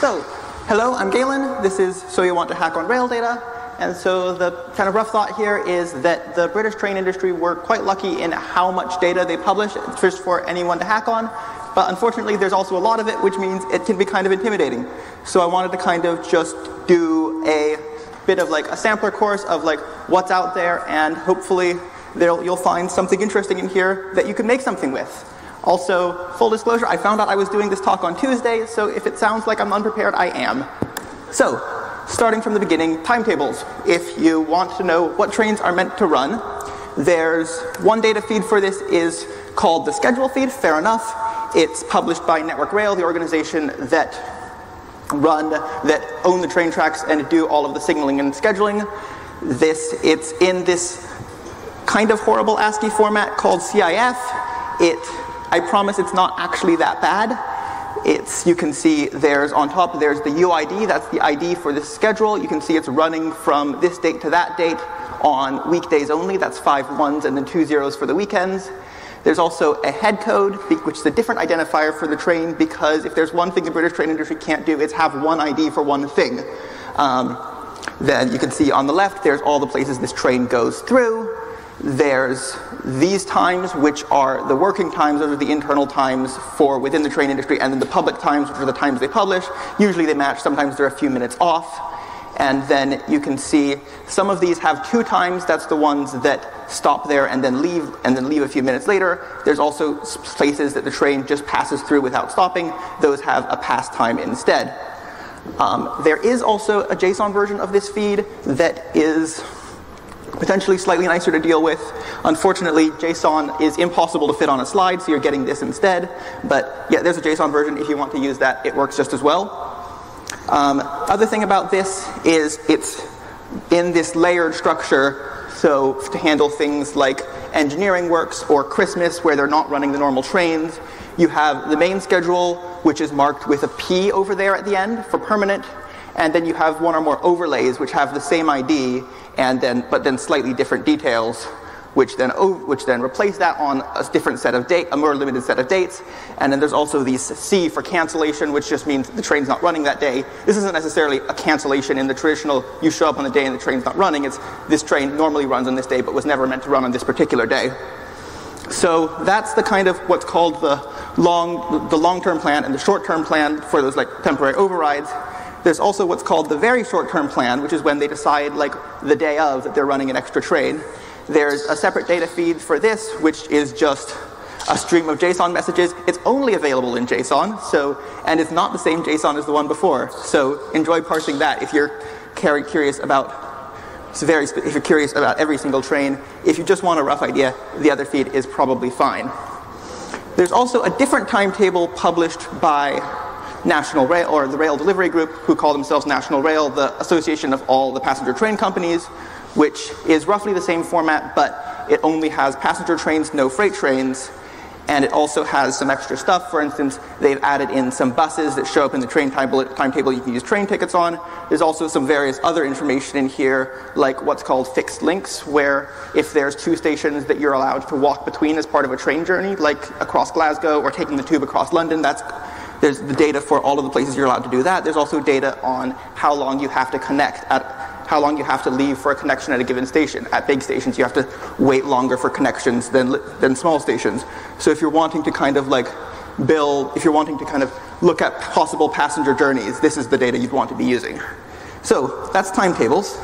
So, hello, I'm Gaelan. This is So You Want to Hack on Rail Data. And so the kind of rough thought here is that the British train industry were quite lucky in how much data they publish just for anyone to hack on. But unfortunately, there's also a lot of it, which means it can be kind of intimidating. So I wanted to kind of just do a bit of like a sampler course of like what's out there, and hopefully you'll find something interesting in here that you can make something with. Also, full disclosure, I found out I was doing this talk on Tuesday, so if it sounds like I'm unprepared, I am. So, starting from the beginning, timetables. If you want to know what trains are meant to run, there's one data feed for this is called the schedule feed, fair enough. It's published by Network Rail, the organization that run, that own the train tracks and do all of the signaling and scheduling. This, it's in this kind of horrible ASCII format called CIF. It I promise it's not actually that bad. It's, you can see there's on top, there's the UID, that's the ID for this schedule. You can see it's running from this date to that date on weekdays only. That's five ones and then two zeros for the weekends. There's also a head code, which is a different identifier for the train because if there's one thing the British train industry can't do, it's have one ID for one thing. Um, then you can see on the left, there's all the places this train goes through. There's these times, which are the working times, those are the internal times for within the train industry, and then the public times, which are the times they publish. Usually they match, sometimes they're a few minutes off. And then you can see some of these have two times, that's the ones that stop there and then leave, and then leave a few minutes later. There's also places that the train just passes through without stopping, those have a pass time instead. Um, there is also a JSON version of this feed that is potentially slightly nicer to deal with. Unfortunately, JSON is impossible to fit on a slide, so you're getting this instead. But yeah, there's a JSON version. If you want to use that, it works just as well. Um, other thing about this is it's in this layered structure, so to handle things like engineering works or Christmas where they're not running the normal trains, you have the main schedule, which is marked with a P over there at the end for permanent, and then you have one or more overlays which have the same ID and then but then slightly different details which then oh, which then replace that on a different set of date, a more limited set of dates. And then there's also the C for cancellation, which just means the train's not running that day. This isn't necessarily a cancellation in the traditional you show up on the day and the train's not running. It's this train normally runs on this day but was never meant to run on this particular day. So that's the kind of what's called the long the long-term plan and the short-term plan for those like temporary overrides. There's also what's called the very short-term plan, which is when they decide, like the day of, that they're running an extra train. There's a separate data feed for this, which is just a stream of JSON messages. It's only available in JSON, so and it's not the same JSON as the one before. So enjoy parsing that if you're curious about. Very if you're curious about every single train. If you just want a rough idea, the other feed is probably fine. There's also a different timetable published by National Rail, or the Rail Delivery Group, who call themselves National Rail, the association of all the passenger train companies, which is roughly the same format, but it only has passenger trains, no freight trains, and it also has some extra stuff. For instance, they've added in some buses that show up in the train timetable you can use train tickets on. There's also some various other information in here, like what's called fixed links, where if there's two stations that you're allowed to walk between as part of a train journey, like across Glasgow or taking the tube across London, that's there's the data for all of the places you're allowed to do that. There's also data on how long you have to connect at how long you have to leave for a connection at a given station. At big stations, you have to wait longer for connections than, than small stations. So if you're wanting to kind of like build, if you're wanting to kind of look at possible passenger journeys, this is the data you'd want to be using. So that's timetables.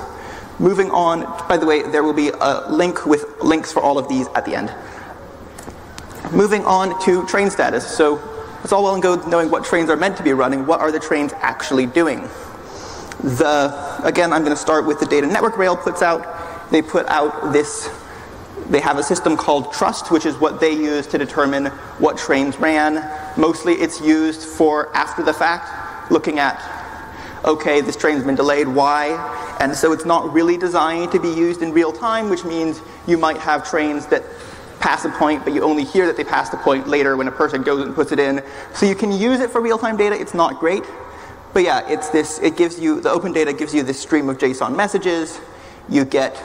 Moving on, by the way, there will be a link with links for all of these at the end. Moving on to train status. So it's all well and good knowing what trains are meant to be running. What are the trains actually doing? The, again, I'm going to start with the data Network Rail puts out. They put out this, they have a system called Trust, which is what they use to determine what trains ran. Mostly it's used for after the fact, looking at, okay, this train's been delayed, why? And so it's not really designed to be used in real time, which means you might have trains that pass a point, but you only hear that they passed the point later when a person goes and puts it in. So you can use it for real-time data. It's not great. But yeah, it's this, it gives you, the open data gives you this stream of JSON messages. You get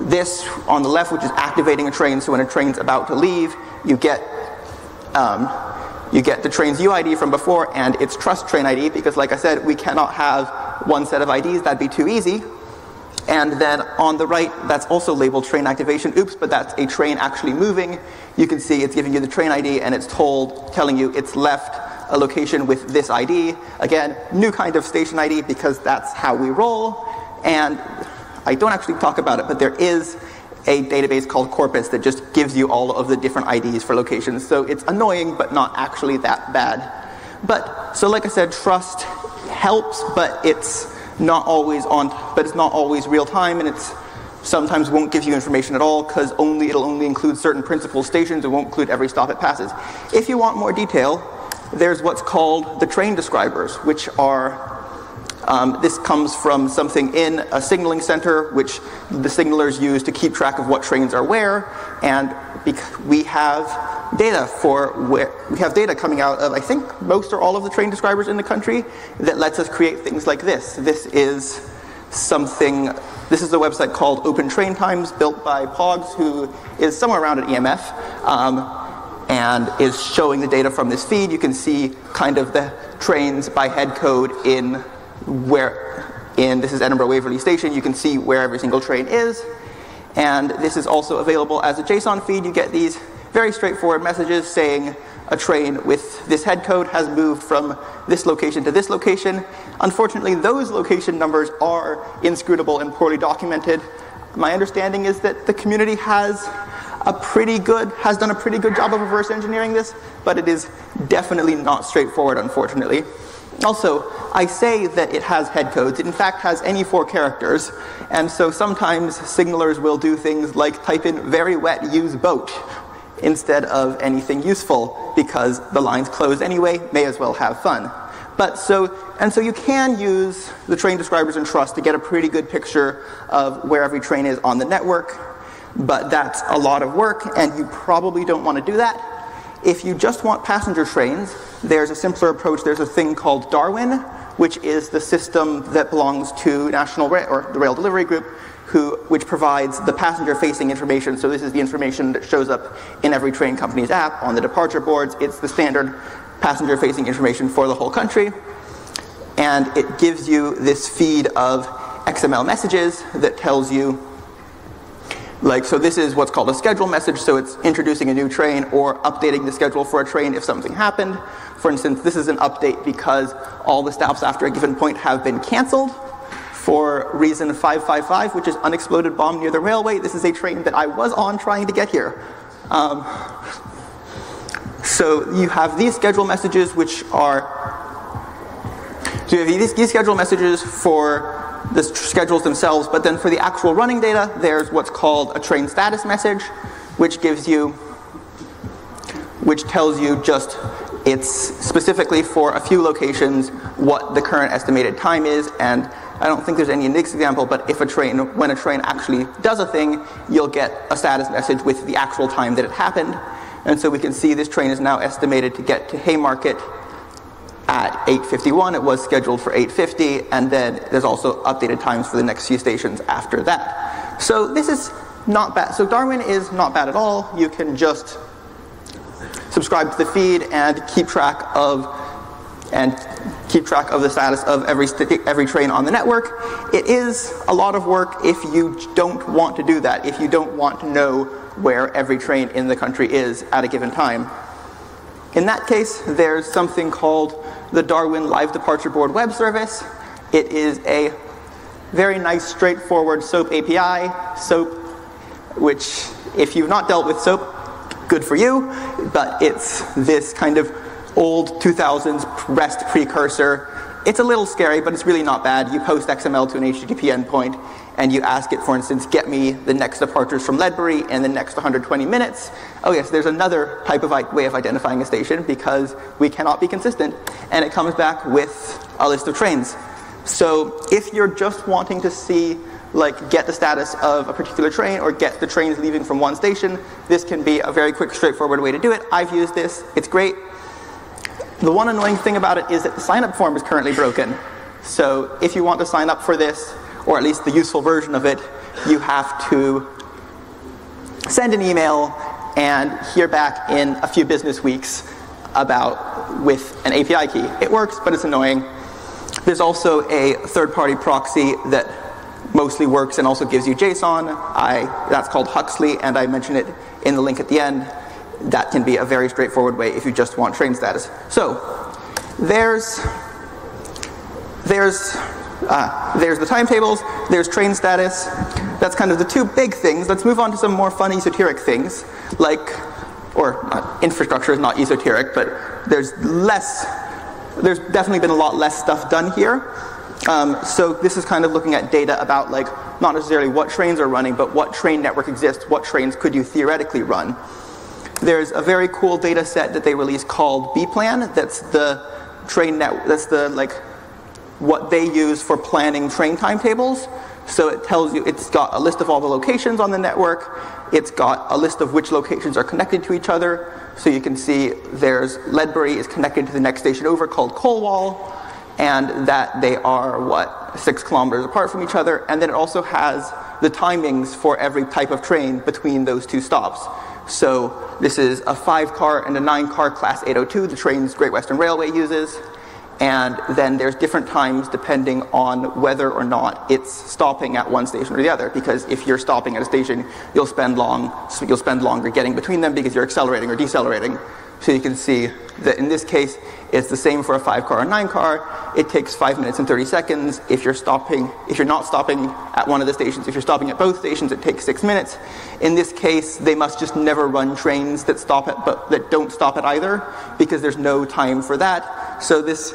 this on the left, which is activating a train. So when a train's about to leave, you get um, you get the train's UID from before and its trust train ID because like I said, we cannot have one set of IDs, that'd be too easy. And then on the right, that's also labeled train activation. Oops, but that's a train actually moving. You can see it's giving you the train ID and it's told, telling you it's left a location with this ID. Again, new kind of station ID because that's how we roll. And I don't actually talk about it, but there is a database called Corpus that just gives you all of the different IDs for locations. So it's annoying, but not actually that bad. But, so like I said, trust helps, but it's not always on, but it's not always real time, and it's sometimes won't give you information at all because only it'll only include certain principal stations. It won't include every stop it passes. If you want more detail, there's what's called the train describers, which are um, this comes from something in a signaling center, which the signalers use to keep track of what trains are where, and we have data for where we have data coming out of I think most or all of the train describers in the country that lets us create things like this. This is something. This is a website called Open Train Times, built by Pogs, who is somewhere around at EMF. Um, and is showing the data from this feed. You can see kind of the trains by head code in where, in this is Edinburgh Waverley Station. You can see where every single train is. And this is also available as a JSON feed. You get these very straightforward messages saying a train with this head code has moved from this location to this location. Unfortunately, those location numbers are inscrutable and poorly documented. My understanding is that the community has a pretty good, has done a pretty good job of reverse engineering this, but it is definitely not straightforward, unfortunately. Also, I say that it has head codes. It in fact has any four characters, and so sometimes signalers will do things like type in very wet use boat instead of anything useful because the line's closed anyway, may as well have fun. But so, and so you can use the train describers and trust to get a pretty good picture of where every train is on the network, but that's a lot of work and you probably don't want to do that. If you just want passenger trains, there's a simpler approach. There's a thing called Darwin, which is the system that belongs to National Rail, or the Rail Delivery Group, who, which provides the passenger facing information. So this is the information that shows up in every train company's app on the departure boards. It's the standard passenger facing information for the whole country. And it gives you this feed of XML messages that tells you like, so this is what's called a schedule message, so it's introducing a new train or updating the schedule for a train if something happened. For instance, this is an update because all the stops after a given point have been canceled for reason 555, which is unexploded bomb near the railway. This is a train that I was on trying to get here. Um, so you have these schedule messages, which are so you have these, these schedule messages for the schedules themselves, but then for the actual running data, there's what's called a train status message, which gives you, which tells you just it's specifically for a few locations what the current estimated time is and I don't think there's any this example, but if a train, when a train actually does a thing, you'll get a status message with the actual time that it happened. And so we can see this train is now estimated to get to Haymarket at 8.51. It was scheduled for 8.50, and then there's also updated times for the next few stations after that. So this is not bad. So Darwin is not bad at all. You can just subscribe to the feed and keep track of and keep track of the status of every, every train on the network. It is a lot of work if you don't want to do that, if you don't want to know where every train in the country is at a given time. In that case, there's something called the Darwin Live Departure Board web service. It is a very nice, straightforward SOAP API. SOAP, which, if you've not dealt with SOAP, good for you, but it's this kind of old 2000s REST precursor. It's a little scary, but it's really not bad. You post XML to an HTTP endpoint, and you ask it, for instance, get me the next departures from Ledbury in the next 120 minutes. Oh yes, there's another type of way of identifying a station because we cannot be consistent, and it comes back with a list of trains. So if you're just wanting to see like get the status of a particular train or get the trains leaving from one station, this can be a very quick, straightforward way to do it. I've used this, it's great. The one annoying thing about it is that the sign up form is currently broken. So if you want to sign up for this, or at least the useful version of it, you have to send an email and hear back in a few business weeks about with an API key. It works, but it's annoying. There's also a third-party proxy that mostly works and also gives you JSON. I, that's called Huxley, and I mention it in the link at the end. That can be a very straightforward way if you just want train status. So there's there's uh, there's the timetables, there's train status. That's kind of the two big things. Let's move on to some more fun esoteric things, like, or uh, infrastructure is not esoteric, but there's less, there's definitely been a lot less stuff done here. Um, so this is kind of looking at data about like not necessarily what trains are running, but what train network exists, what trains could you theoretically run. There's a very cool data set that they released called Bplan. That's the train net. That's the like what they use for planning train timetables. So it tells you it's got a list of all the locations on the network. It's got a list of which locations are connected to each other. So you can see there's Ledbury is connected to the next station over called Colwall and that they are, what, six kilometers apart from each other. And then it also has the timings for every type of train between those two stops. So this is a five car and a nine car class 802, the trains Great Western Railway uses. And then there's different times depending on whether or not it's stopping at one station or the other. Because if you're stopping at a station, you'll spend long, you'll spend longer getting between them because you're accelerating or decelerating. So you can see that in this case, it's the same for a five car or nine car. It takes five minutes and 30 seconds. If you're stopping, if you're not stopping at one of the stations, if you're stopping at both stations, it takes six minutes. In this case, they must just never run trains that stop at, but that don't stop at either, because there's no time for that. So this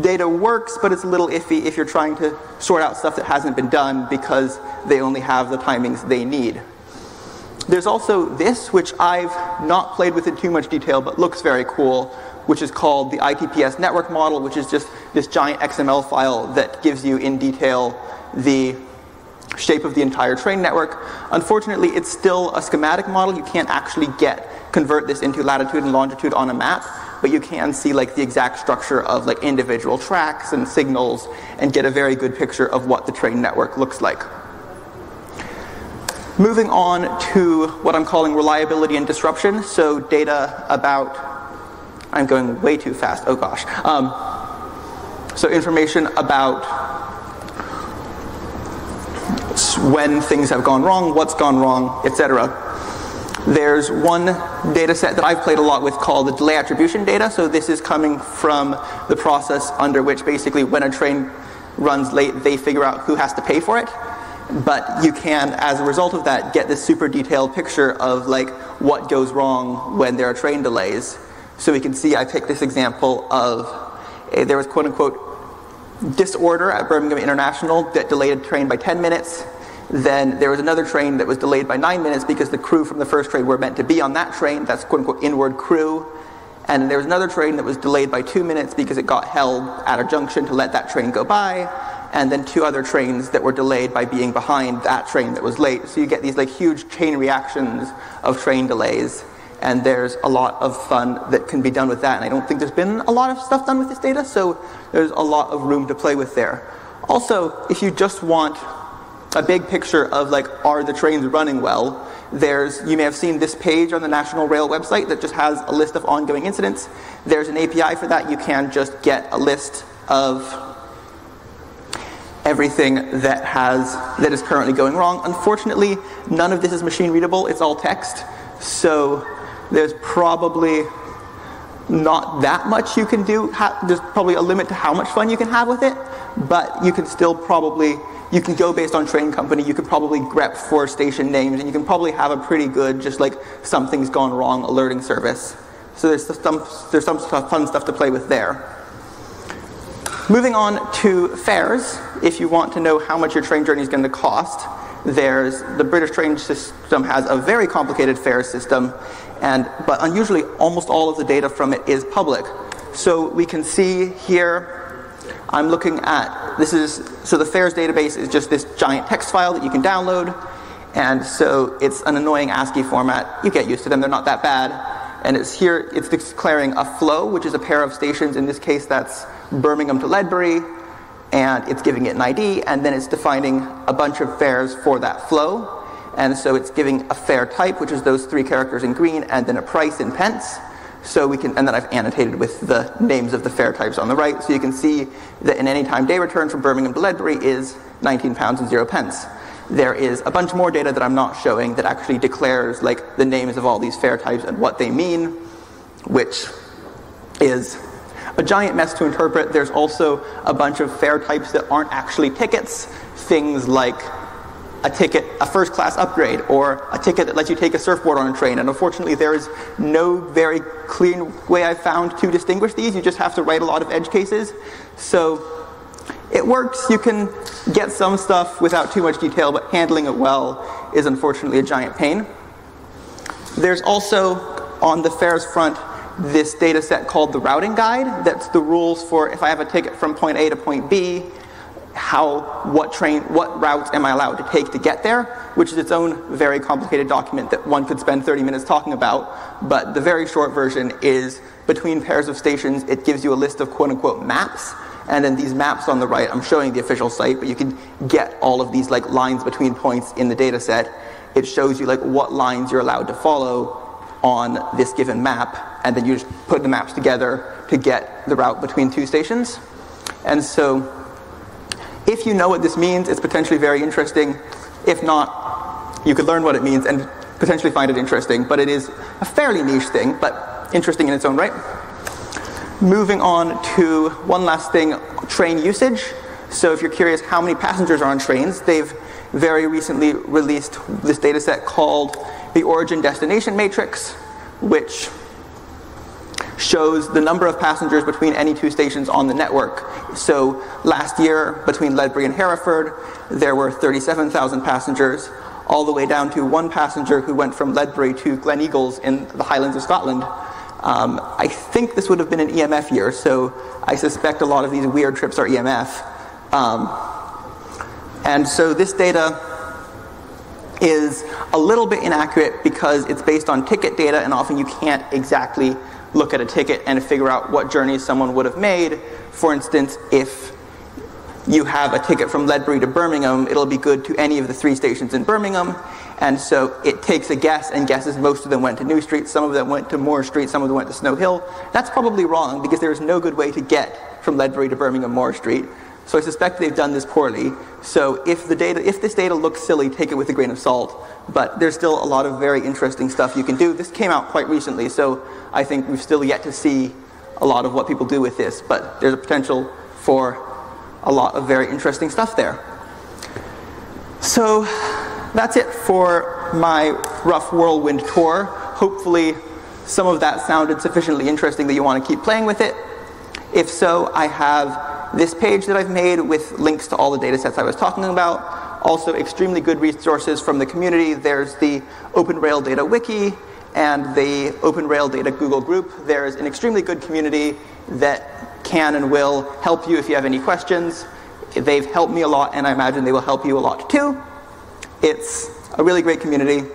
data works, but it's a little iffy if you're trying to sort out stuff that hasn't been done because they only have the timings they need. There's also this, which I've not played with in too much detail, but looks very cool, which is called the ITPS network model, which is just this giant XML file that gives you in detail the shape of the entire train network. Unfortunately, it's still a schematic model. You can't actually get convert this into latitude and longitude on a map, but you can see like the exact structure of like individual tracks and signals and get a very good picture of what the train network looks like. Moving on to what I'm calling reliability and disruption, so data about, I'm going way too fast, oh gosh. Um, so information about when things have gone wrong, what's gone wrong, etc. There's one data set that I've played a lot with called the delay attribution data. So this is coming from the process under which basically when a train runs late, they figure out who has to pay for it but you can, as a result of that, get this super detailed picture of like what goes wrong when there are train delays. So we can see, I picked this example of there was quote unquote disorder at Birmingham International that delayed a train by 10 minutes. Then there was another train that was delayed by nine minutes because the crew from the first train were meant to be on that train. That's quote unquote inward crew. And there was another train that was delayed by two minutes because it got held at a junction to let that train go by and then two other trains that were delayed by being behind that train that was late. So you get these like huge chain reactions of train delays. And there's a lot of fun that can be done with that. And I don't think there's been a lot of stuff done with this data, so there's a lot of room to play with there. Also, if you just want a big picture of like, are the trains running well? There's, you may have seen this page on the National Rail website that just has a list of ongoing incidents. There's an API for that. You can just get a list of everything that has that is currently going wrong. Unfortunately, none of this is machine readable. It's all text. So there's probably not that much you can do. There's probably a limit to how much fun you can have with it, but you can still probably you can go based on train company. You could probably grep for station names, and you can probably have a pretty good just like something's gone wrong alerting service. So there's some there's some fun stuff to play with there. Moving on to fares, if you want to know how much your train journey is going to cost, there's the British train system has a very complicated fare system, and but unusually almost all of the data from it is public. So we can see here, I'm looking at this is so the fares database is just this giant text file that you can download, and so it's an annoying ASCII format. You get used to them; they're not that bad. And it's here, it's declaring a flow, which is a pair of stations. In this case, that's Birmingham to Ledbury, and it's giving it an ID, and then it's defining a bunch of fares for that flow. And so it's giving a fare type, which is those three characters in green, and then a price in pence. So we can, and then I've annotated with the names of the fare types on the right, so you can see that an anytime day return from Birmingham to Ledbury is 19 pounds and zero pence. There is a bunch more data that I'm not showing that actually declares like the names of all these fare types and what they mean, which is a giant mess to interpret. There's also a bunch of fare types that aren't actually tickets, things like a ticket, a first class upgrade, or a ticket that lets you take a surfboard on a train. And unfortunately, there is no very clear way I've found to distinguish these. You just have to write a lot of edge cases. So it works. You can get some stuff without too much detail, but handling it well is unfortunately a giant pain. There's also, on the fares front, this data set called the routing guide. That's the rules for if I have a ticket from point A to point B, how, what train, what routes am I allowed to take to get there, which is its own very complicated document that one could spend 30 minutes talking about. But the very short version is between pairs of stations, it gives you a list of quote unquote maps. And then these maps on the right, I'm showing the official site, but you can get all of these like lines between points in the data set. It shows you like what lines you're allowed to follow on this given map, and then you just put the maps together to get the route between two stations. And so if you know what this means, it's potentially very interesting. If not, you could learn what it means and potentially find it interesting, but it is a fairly niche thing, but interesting in its own right. Moving on to one last thing, train usage. So if you're curious how many passengers are on trains, they've very recently released this data set called the Origin Destination Matrix, which shows the number of passengers between any two stations on the network. So last year, between Ledbury and Hereford, there were 37,000 passengers, all the way down to one passenger who went from Ledbury to Gleneagles in the Highlands of Scotland. Um, I think this would have been an EMF year, so I suspect a lot of these weird trips are EMF. Um, and so this data is a little bit inaccurate because it's based on ticket data, and often you can't exactly look at a ticket and figure out what journey someone would have made. For instance, if you have a ticket from Ledbury to Birmingham, it'll be good to any of the three stations in Birmingham. And so it takes a guess and guesses most of them went to New Street, some of them went to Moor Street, some of them went to Snow Hill. That's probably wrong because there is no good way to get from Ledbury to Birmingham Moor Street. So I suspect they've done this poorly. So if the data, if this data looks silly, take it with a grain of salt. But there's still a lot of very interesting stuff you can do. This came out quite recently, so I think we've still yet to see a lot of what people do with this. But there's a potential for a lot of very interesting stuff there. So that's it for my rough whirlwind tour. Hopefully, some of that sounded sufficiently interesting that you want to keep playing with it. If so, I have this page that I've made with links to all the data sets I was talking about. Also, extremely good resources from the community. There's the Open Rail Data Wiki and the Open Rail Data Google group. There's an extremely good community that can and will help you if you have any questions. They've helped me a lot, and I imagine they will help you a lot too. It's a really great community,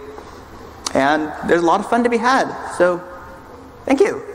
and there's a lot of fun to be had. So, thank you.